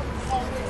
用空的。